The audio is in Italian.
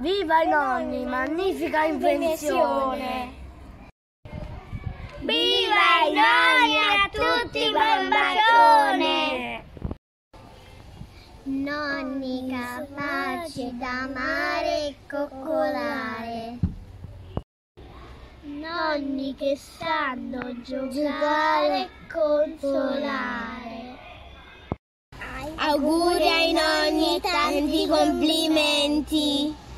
Viva i nonni, magnifica invenzione! Viva i nonni a tutti, buon bacione! Nonni capaci d'amare e coccolare. Nonni che sanno giocare e consolare. Auguri ai nonni, tanti complimenti!